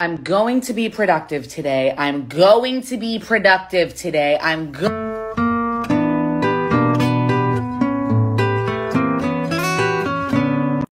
I'm going to be productive today. I'm going to be productive today. I'm go-